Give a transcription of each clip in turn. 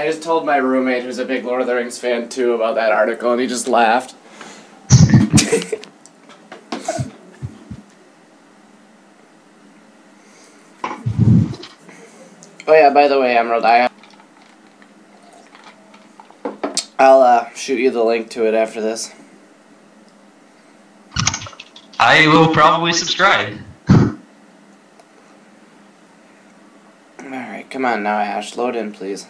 I just told my roommate, who's a big Lord of the Rings fan too, about that article, and he just laughed. oh yeah, by the way, Emerald, I I'll uh, shoot you the link to it after this. I will probably subscribe. Alright, come on now, Ash. Load in, please.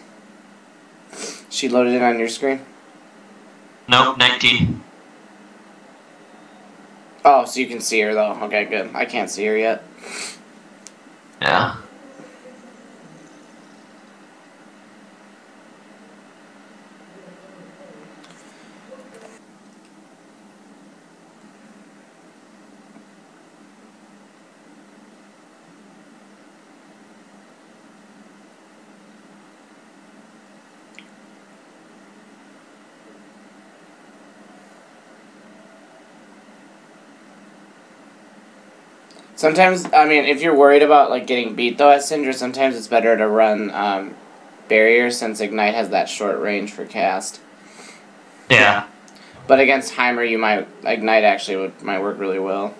She loaded it on your screen? Nope, 19. Oh, so you can see her, though. Okay, good. I can't see her yet. Yeah. Sometimes, I mean, if you're worried about like getting beat though at Syndra, sometimes it's better to run um, barrier since Ignite has that short range for cast. Yeah. But against Heimer, you might Ignite actually would might work really well,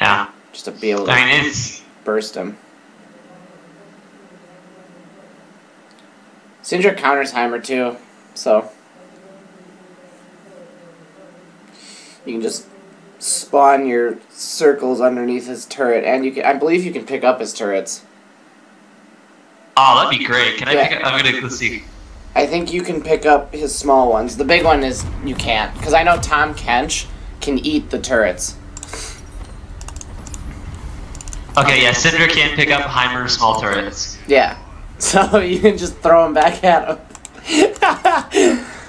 Yeah. just to be able to I mean, burst him. Syndra counters Heimer too, so you can just spawn your circles underneath his turret, and you can. I believe you can pick up his turrets. Oh, that'd be great. Can I Yeah. pick up? I'm gonna let's see. I think you can pick up his small ones. The big one is you can't, because I know Tahm Kench can eat the turrets. Okay, yeah, Syndra can't pick up Heimer's small turrets. Yeah, so you can just throw them back at him.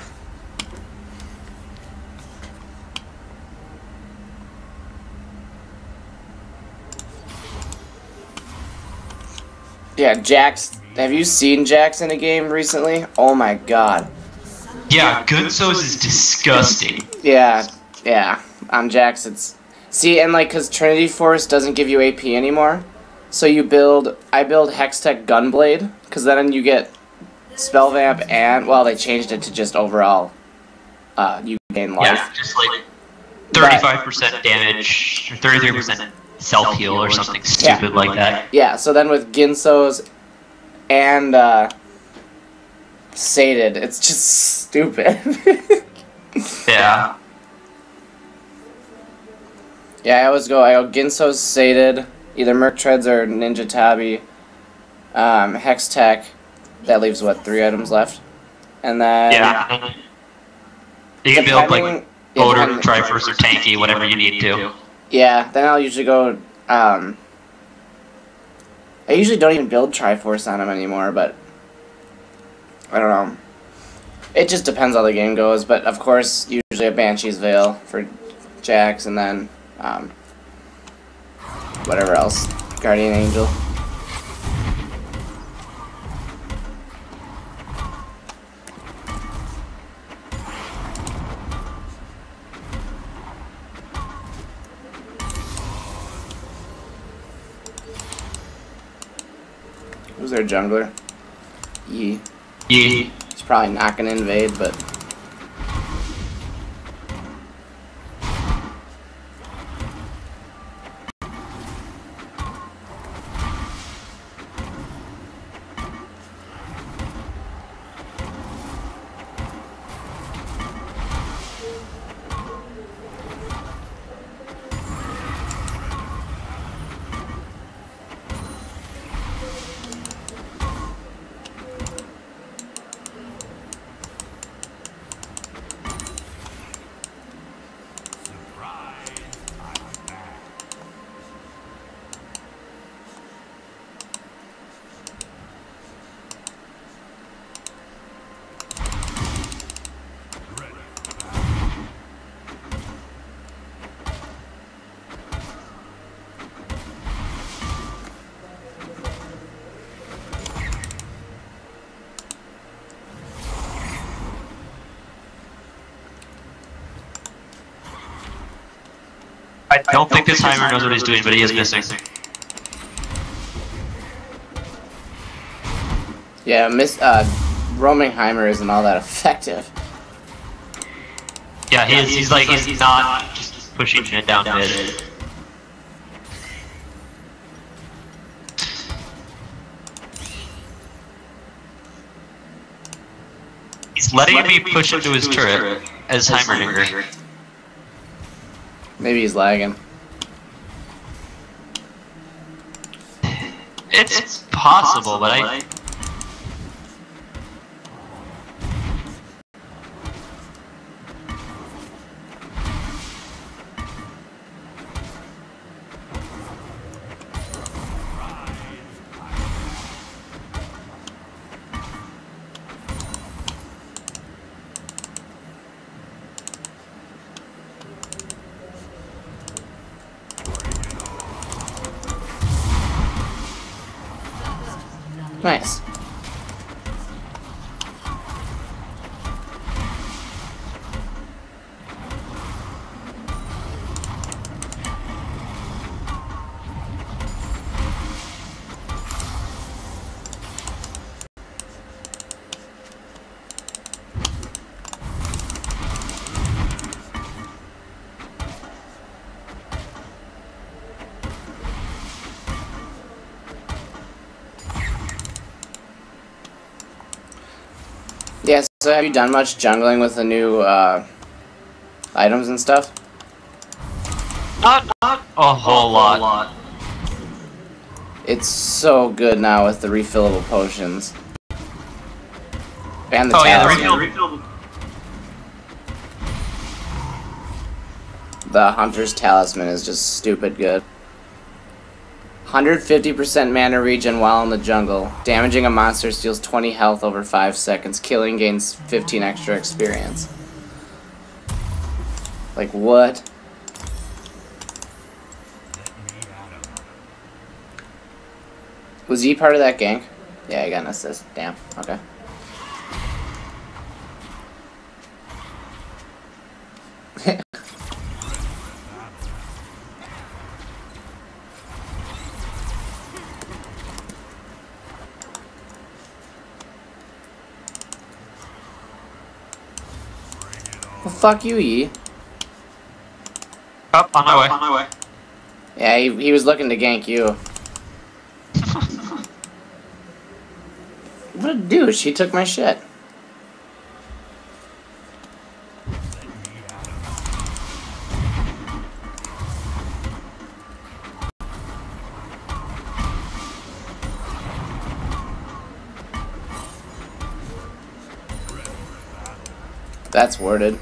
yeah, Jax. Have you seen Jax in a game recently? Oh my god. Yeah, Guinsoo's is disgusting. Yeah, yeah. On Jax, it's see, and like, cause Trinity Force doesn't give you AP anymore, so you build. I build Hextech Gunblade, cause then you get Spell Vamp and well, they changed it to just overall. Uh, you gain life. Yeah, just like 35% damage, or 33% self heal, or something stupid like that. Yeah. So then with Guinsoo's and uh, Sated, it's just stupid. Yeah. Yeah, I always go. I go Guinsoo's sated, either Merc Treads or Ninja Tabi, um, Hextech. That leaves what three items left, and then Yeah. You can build like yeah, Odor, Triforce, or Tanky, whatever you need to. Yeah, then I'll usually go. Um, I usually don't even build Triforce on them anymore, but I don't know. It just depends how the game goes, but of course, usually a Banshee's Veil for Jax, and then um, whatever else, Guardian Angel. Who's their jungler? Yi. Yeah. He's probably not gonna invade, but I don't think this Heimer knows what he's doing, but he is missing. Yeah, Miss uh, roaming Heimer isn't all that effective. Yeah, he is, he's, like, he's, not just pushing it down mid. He's letting me push into his turret as Heimerdinger. Maybe he's lagging. It's possible, but I... Nice. So have you done much jungling with the new uh, items and stuff? Not, not a whole lot. It's so good now with the refillable potions. And the Oh yeah, the talisman. refill. The Hunter's Talisman is just stupid good. 150% mana regen while in the jungle. Damaging a monster steals 20 health over 5 seconds. Killing gains 15 extra experience. Like, what? Was he part of that gank? Yeah, I got an assist. Damn. Okay. Fuck you, Yi. Up on my way. On my way. Yeah, he, he was looking to gank you. What a douche, he took my shit. That's worded.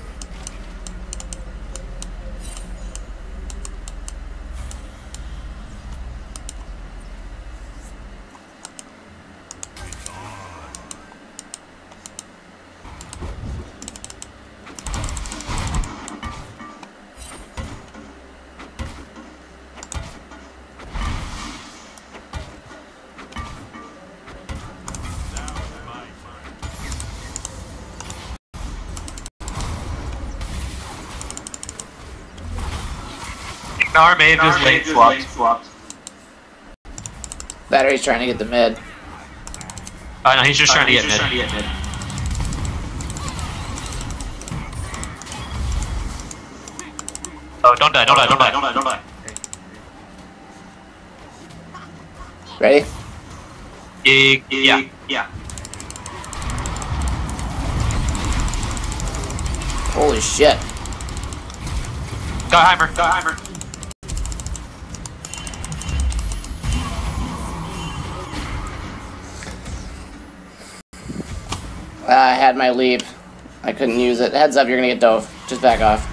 Our main just lane swapped. Battery's trying to get the mid. Oh no, he's just oh, trying to get mid. Oh, don't die, don't die, don't die, don't die, don't die. Ready? Yeah, yeah, yeah. Holy shit. Got Heimer, got Heimer. I had my leap. I couldn't use it. Heads up, you're gonna get dove. Just back off.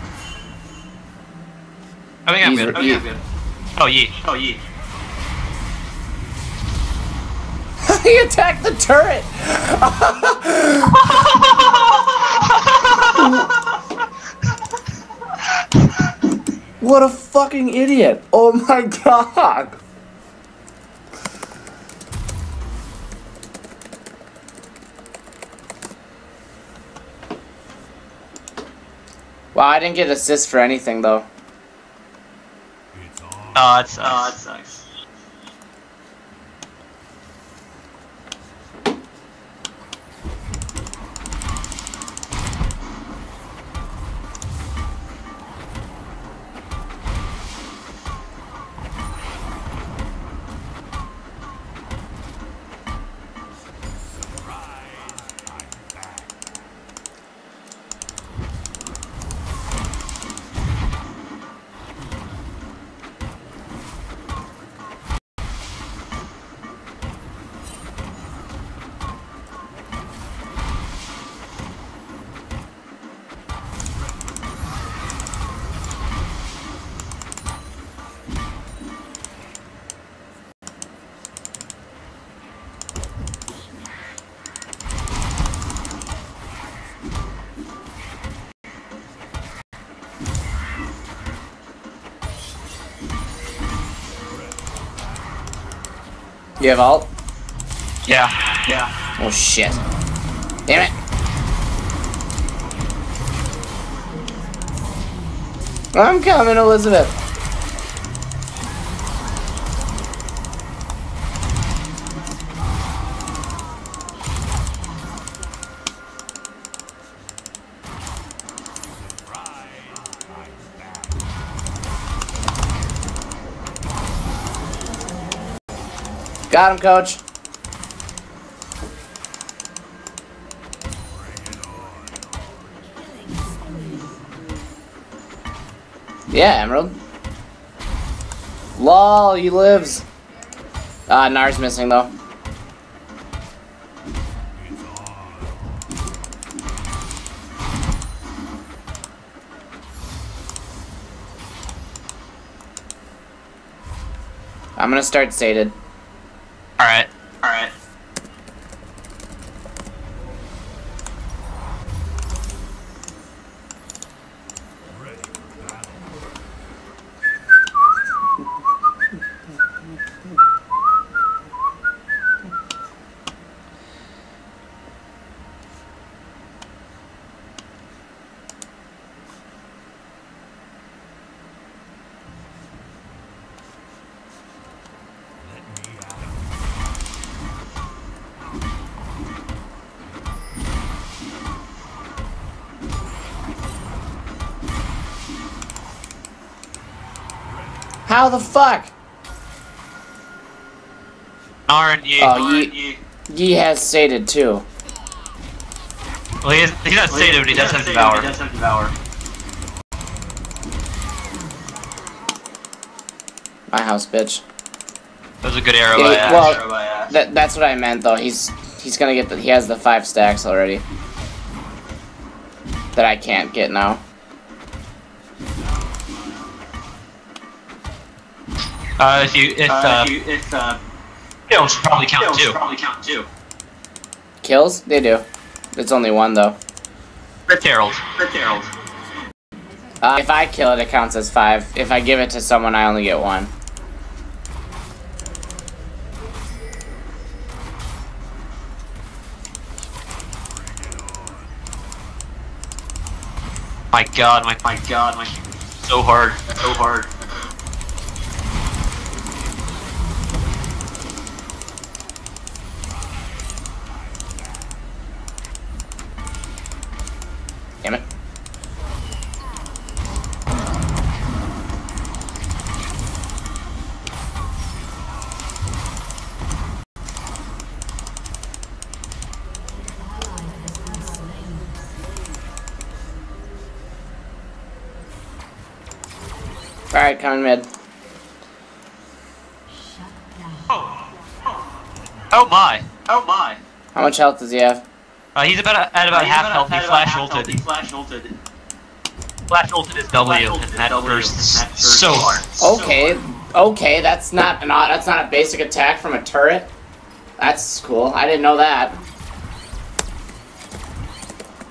I think I'm good. I think I'm good. Oh, yeet. Oh, yeet. he attacked the turret! what a fucking idiot! Oh my god! Wow, I didn't get assist for anything though. Uh, oh, it sucks. Oh, uh, it sucks. You have alt? Yeah. Yeah. Oh shit. Damn it. I'm coming, Elizabeth. Got him, coach. Yeah, Emerald. Lol, he lives. Ah, Gnar's missing though. I'm gonna start sated. How the fuck? R and Yi. Oh, Yi, Yi has sated too. Well, he has, he's not sated, but he does have Devour. He does have Devour. My house, bitch. That was a good arrow Yeah, by Ash. well- Arrow. That that's what I meant though. He's he's gonna get the he has the five stacks already. That I can't get now. Uh, if you, if, Uh, uh, if you, if, uh, kills probably count kills too. probably count too. Kills? They do. It's only one though. Rift Herald. Rift Herald. Uh, if I kill it, it counts as five. If I give it to someone, I only get one. My god, my, My god, my, so hard. so hard. Coming mid. Oh my. Oh my. How much health does he have? Uh, he's about at about He's half health. He about flash half health, ulted. He flash ulted. Flash ulted is W, Flash ulted and that W, bursts and that bursts so hard. Okay, okay, that's not an that's not a basic attack from a turret. That's cool. I didn't know that.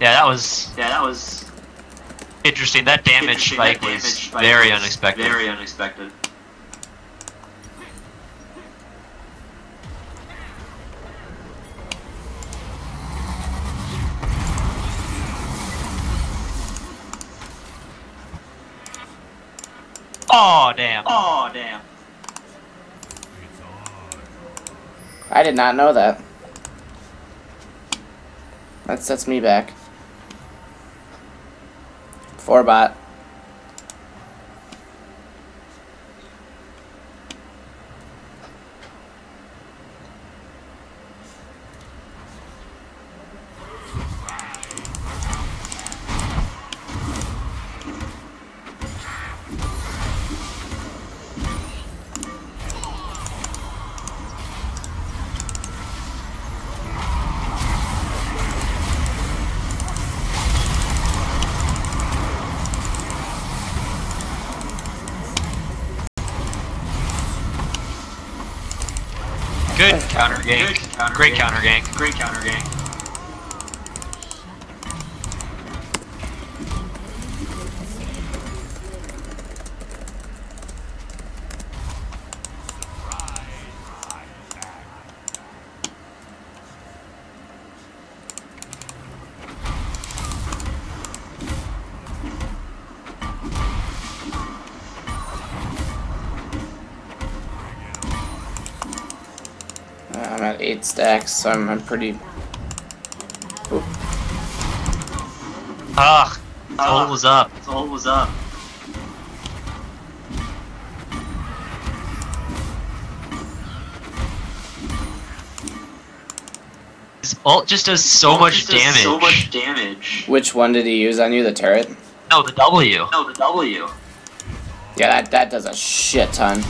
Yeah, that was Yeah, that was interesting. That damage interesting. spike That was damage spike very was unexpected. Very unexpected. Oh damn. Oh damn. I did not know that. That sets me back. Four Good counter gank. Good counter Great counter gank. Great counter gank. stacks, so I'm, I'm pretty... Ah! It's all ah, was up. It's all was up. His ult just does so ult much damage. so much damage. Which one did he use on you? The turret? No, the W. No, the W. Yeah, that, that does a shit ton.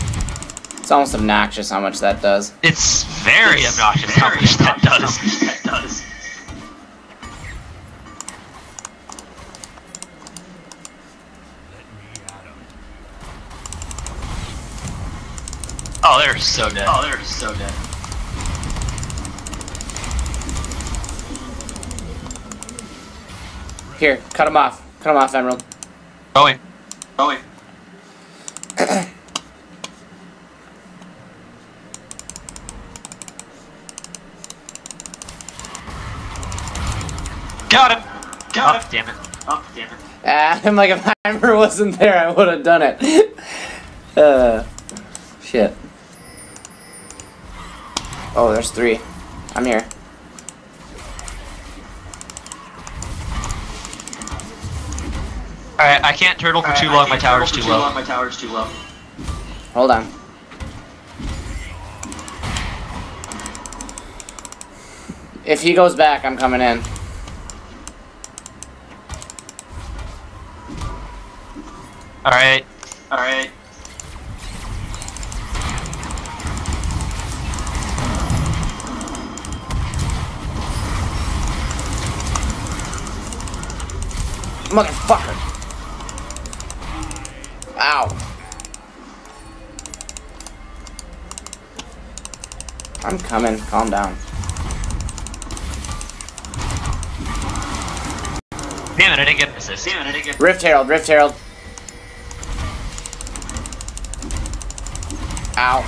It's almost obnoxious how much that does. It's very It's obnoxious how much that obnoxious does. That does. Oh, they're so oh, dead. Oh, they're so dead. Here, cut him off. Cut him off, Emerald. Going. Going. Got oh, damn it. Oh, damn it. Ah, I'm like, if Heimer wasn't there, I would have done it. uh, shit. Oh, there's three. I'm here. Alright, I can't turtle for too Alright, long, my can't tower's turtle too for low. My tower's too low. Hold on. If he goes back, I'm coming in. Alright. Alright. Motherfucker. Ow. I'm coming. Calm down. Damn it, I didn't get an assist. Damn it, I didn't get. Rift Herald, Rift Herald. Ow.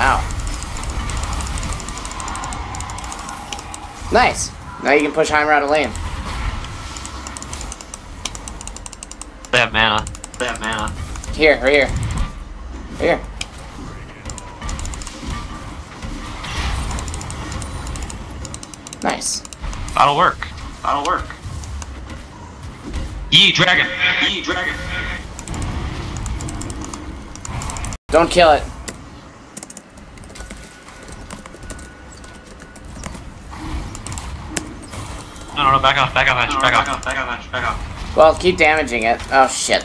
Ow. Nice. Now you can push Heimer out of lane. They have mana. They have mana. Here, right here. Right here. Nice. That'll work. That'll work. Yee, dragon. Ye dragon. Don't kill it. No, no, no, back off, back off, Ash, No, back back off. off, back off, Ash, back off. Well, keep damaging it. Oh, shit.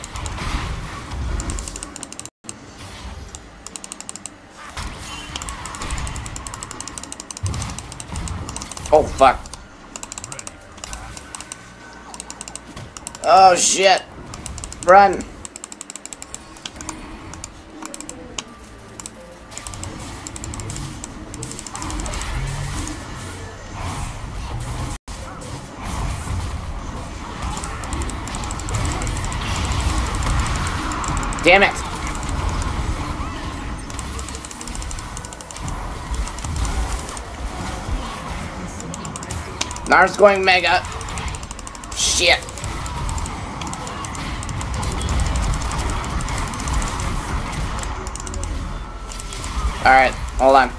Oh, fuck. Oh, shit. Run. Damn it. Gnar's going mega. Shit. Alright, hold on.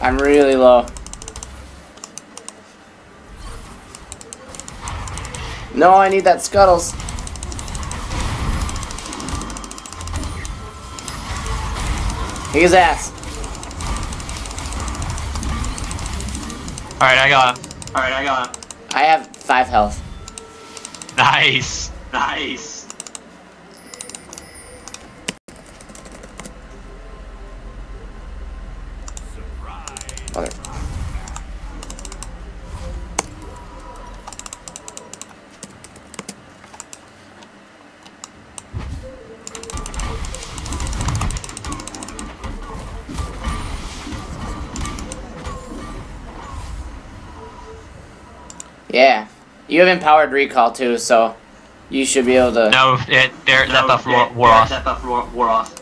I'm really low. No, I need that Scuttles. His ass. Alright, I got him. Alright, I got him. I have five health. Nice. Nice. You have empowered recall too, so you should be able to. No, it, there, that buff yeah, wore, wore yeah, off. That buff wore, wore off.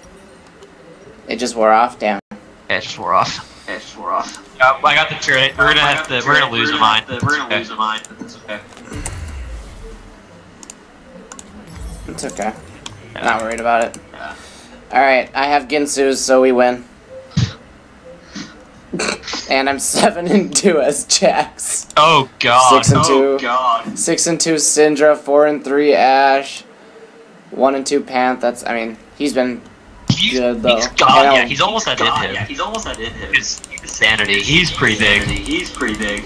It just wore off. Damn. Yeah, it just wore off. Yeah, it just wore off. Uh, I got the turret. We're gonna have to. We're gonna lose a We're mine. gonna have to- We're gonna okay. lose a mine, but that's okay. It's okay. Not worried about it. Yeah. Alright, I have Guinsoo's, so we win. And I'm 7 and 2 as Jax. Oh god. Six and Oh two. god. 6 and 2 Syndra, 4 and 3 Ash, 1 and 2 Panth. That's, I mean, he's been He's, good, though. he's god, And yeah, he's almost at God, him. yeah, he's almost at in him. His sanity. He's pretty big. He's pretty big.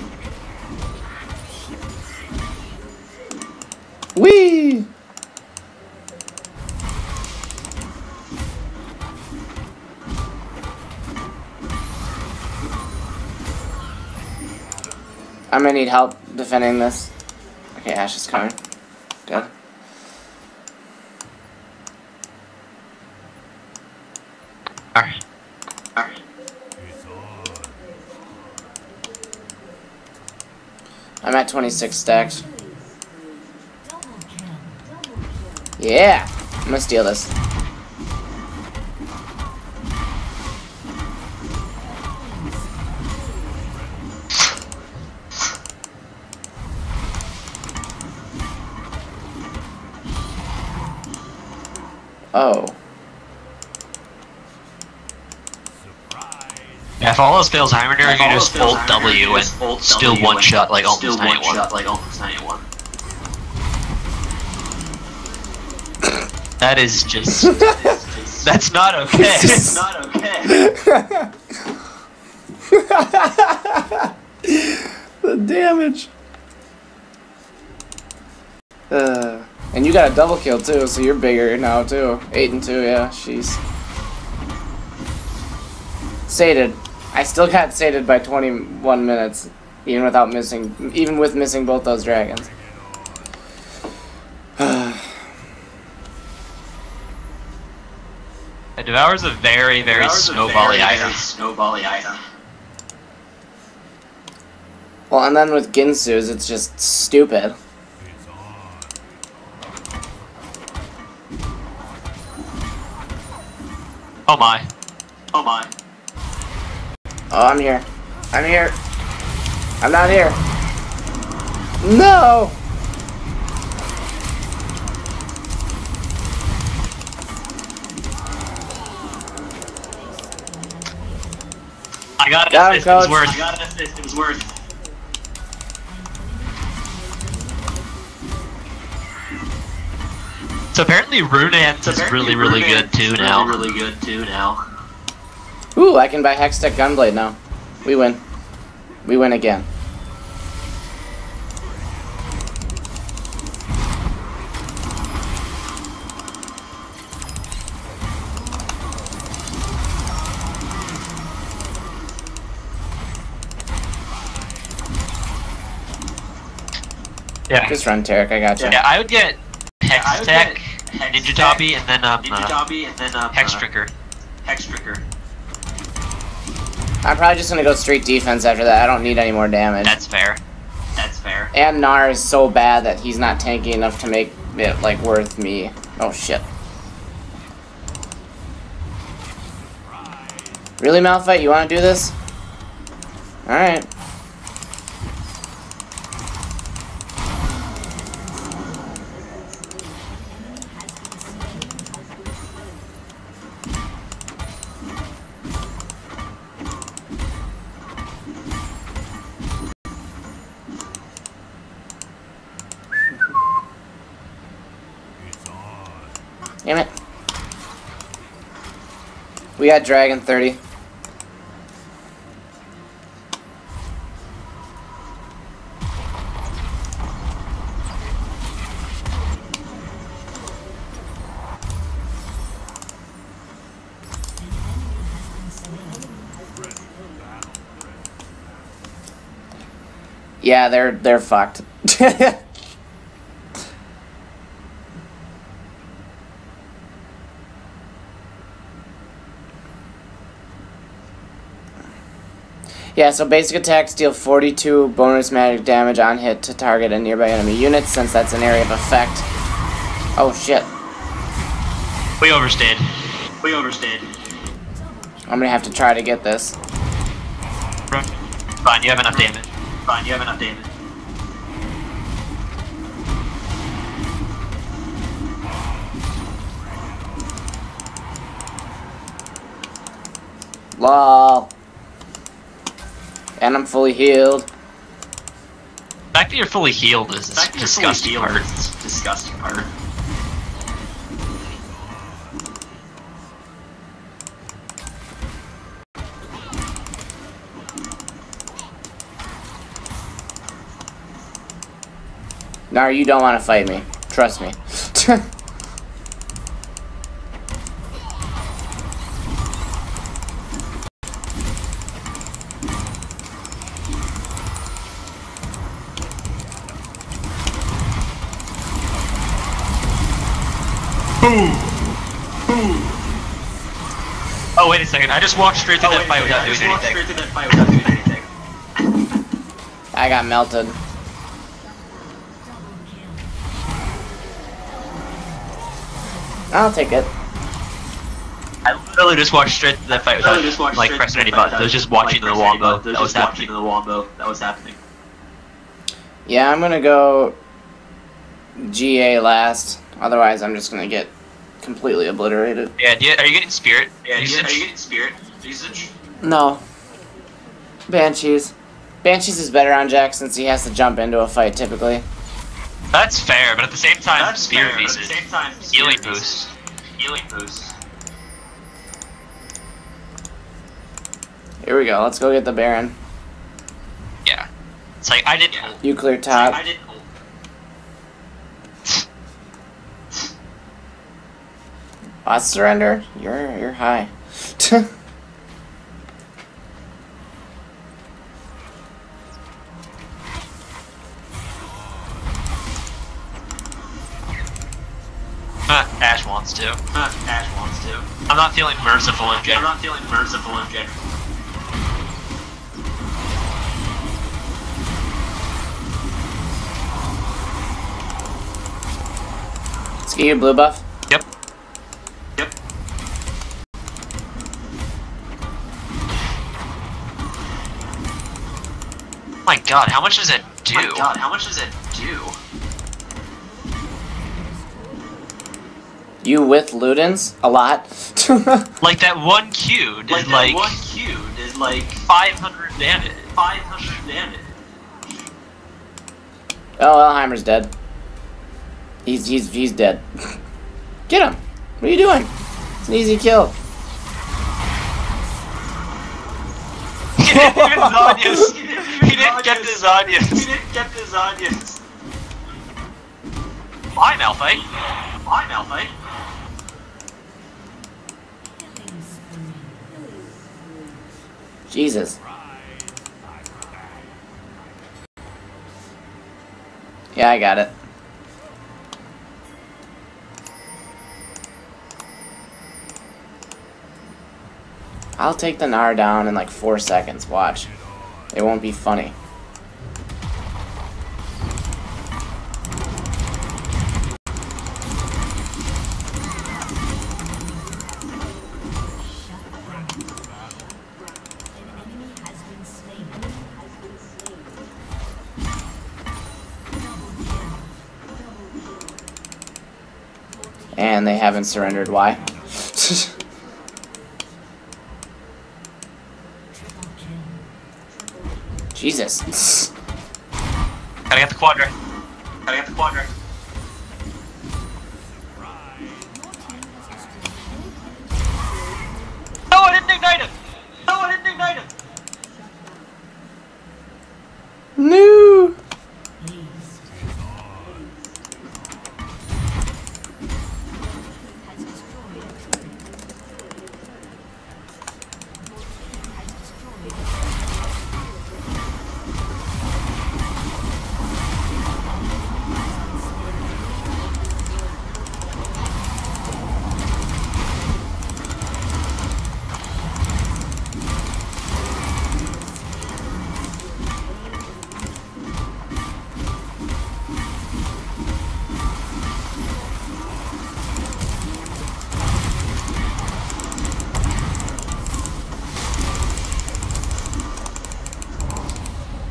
Whee! I'm gonna need help defending this. Okay, Ash is coming. Good. Alright. Alright. I'm at 26 stacks. Yeah! I'm gonna steal this. Oh. Yeah, if all else fails, Heimerdinger, If you all just else fails, ult W you and just ult still W one and shot like Still almost one 91. shot like almost 91. That is just. That's not okay. It's not okay. the damage. Uh, and you got a double kill too, so you're bigger now too. Eight and two, yeah. She's sated. I still got sated by 21 minutes, even without missing, even with missing both those dragons. It devours a very, very That a snowbally very, item. very Snowbally item. well, and then with Guinsoo's, it's just stupid. Oh my. Oh my. Oh, I'm here. I'm here. I'm not here. No! I got it. Got him, It was worth. I got an assist. It was worth. So apparently Runaan's is really, really good too now. Really, really good too now. Ooh, I can buy Hextech Gunblade now. We win. We win again. Yeah. Just run Tarek, I got you. Yeah, I would get Hex I would Tech, get Ninja Dobby, and then um, Ninja uh, Dobby, and then um, Hex uh, Hex Trigger. I'm probably just gonna go straight defense after that. I don't need any more damage. That's fair. That's fair. and Gnar is so bad that he's not tanky enough to make it like worth me. Oh shit. Really, Malphite? You want to do this? Alright. Damn got Dragon 30. Yeah, they're they're fucked. Yeah, so basic attacks deal 42 bonus magic damage on hit to target a nearby enemy unit, since that's an area of effect. Oh shit. We overstayed. We overstayed. I'm gonna have to try to get this. Fine, you have enough damage. Fine, you have enough damage. Lol. And I'm fully healed. The fact that you're fully healed is The this fact that you're fully disgusting healed part. is disgusting part. Gnar, you don't want to fight me. Trust me. wait a second, I just walked straight through Oh, that wait, fight wait, without I doing just walked anything. straight through that fight without doing anything. I got melted. I'll take it. I literally just walked straight through that fight I without just walked like pressing any through that buttons. I was just watching the like, pressing any wombo that was watching happening. the wombo that was happening. Yeah, I'm gonna go GA last. Otherwise, I'm just gonna get completely obliterated. Yeah, do you, are you getting spirit? Yeah, usage? are you getting Spirit Visage? No. Banshees. Banshees is better on Jax since he has to jump into a fight typically. That's fair, but at the same time, That's spirit fair, but at the same time, Healing spirit boost. Healing boost. Here we go. Let's go get the Baron. Yeah. It's like I didn't. Yeah. You clear I top. didn't. Boss surrender. You're you're high. Ash wants to. Huh, Ash wants to. I'm not feeling merciful in I'm not feeling merciful in general. Let's get your blue buff. My God, how much does it oh do? My God, how much does it do? You with Luden's? A lot. Like that one Q did Like, like, that one Q did like 500 damage. 500 damage. oh, Elheimer's dead. He's he's he's dead. Get him. What are you doing? It's an easy kill. he didn't even Zhonya's. He didn't get the He Zhonya's. didn't get the Zhonya's. Bye, Malphite. Bye, Malphite. Jesus. Yeah, I got it. I'll take the Gnar down in like four seconds. Watch. It won't be funny. And they haven't surrendered. Why? Jesus. Gotta get the quadra. Gotta get the quadrant.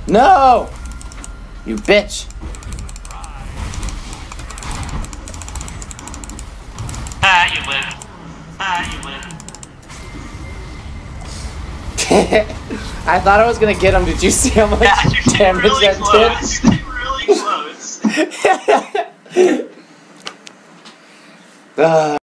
No! You bitch. Ah, you win. Ah, you win. I thought I was gonna get him. Did you see how much Yeah, damage really that close. You're really close. did? Ah.